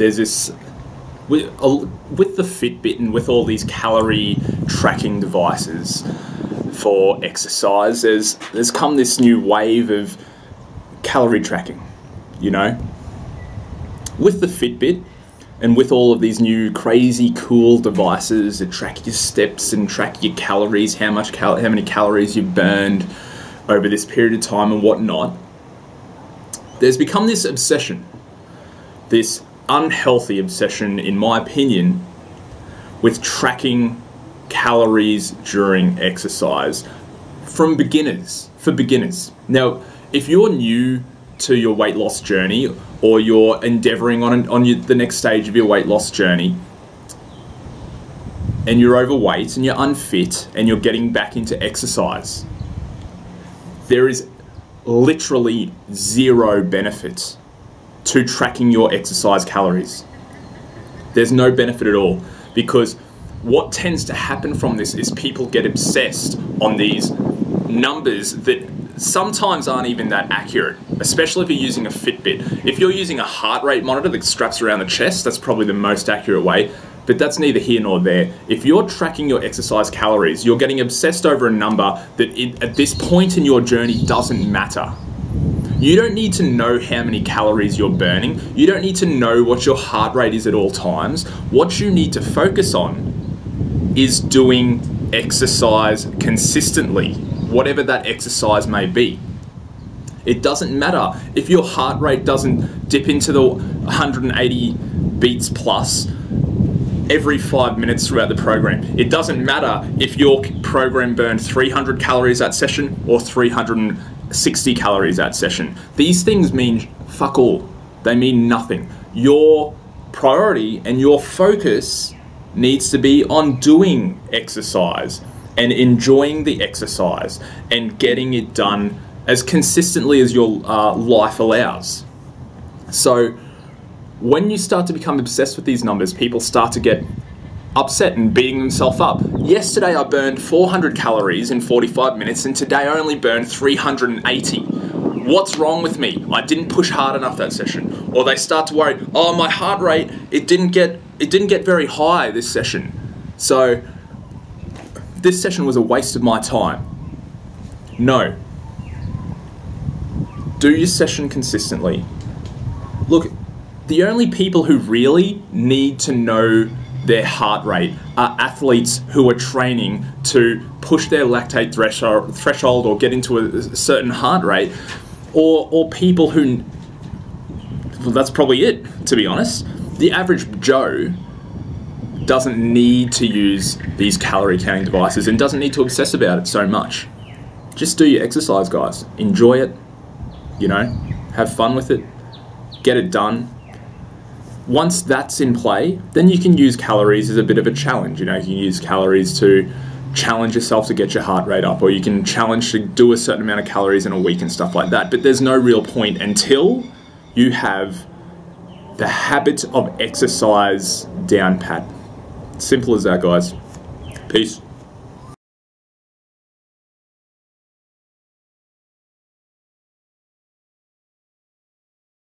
there's this with, uh, with the Fitbit and with all these calorie tracking devices for exercise, there's there's come this new wave of calorie tracking. You know, with the Fitbit and with all of these new crazy cool devices that track your steps and track your calories, how much cal- how many calories you've burned over this period of time and whatnot, there's become this obsession, this unhealthy obsession, in my opinion, with tracking calories during exercise from beginners, for beginners. Now, if you're new to your weight loss journey or you're endeavoring on, on your, the next stage of your weight loss journey and you're overweight and you're unfit and you're getting back into exercise, there is literally zero benefit to tracking your exercise calories. There's no benefit at all because what tends to happen from this is people get obsessed on these numbers that sometimes aren't even that accurate, especially if you're using a Fitbit. If you're using a heart rate monitor that straps around the chest, that's probably the most accurate way. But that's neither here nor there. If you're tracking your exercise calories, you're getting obsessed over a number that it, at this point in your journey doesn't matter. You don't need to know how many calories you're burning. You don't need to know what your heart rate is at all times. What you need to focus on is doing exercise consistently, whatever that exercise may be. It doesn't matter if your heart rate doesn't dip into the 180 beats plus every five minutes throughout the program. It doesn't matter if your program burned 300 calories that session or 300 60 calories that session. These things mean fuck all. They mean nothing. Your priority and your focus needs to be on doing exercise and enjoying the exercise and getting it done as consistently as your uh, life allows. So, when you start to become obsessed with these numbers, people start to get upset and beating themselves up. Yesterday I burned 400 calories in 45 minutes and today I only burned 380. What's wrong with me? I didn't push hard enough that session. Or they start to worry, "Oh, my heart rate, it didn't get it didn't get very high this session." So this session was a waste of my time. No. Do your session consistently. Look, the only people who really need to know their heart rate are athletes who are training to push their lactate threshold, or get into a certain heart rate, or, or people who. Well, that's probably it, to be honest. The average Joe doesn't need to use these calorie counting devices and doesn't need to obsess about it so much. Just do your exercise, guys. Enjoy it, you know, have fun with it, get it done, once that's in play, then you can use calories as a bit of a challenge. You know, you can use calories to challenge yourself to get your heart rate up, or you can challenge to do a certain amount of calories in a week and stuff like that. But there's no real point until you have the habit of exercise down pat. Simple as that, guys. Peace.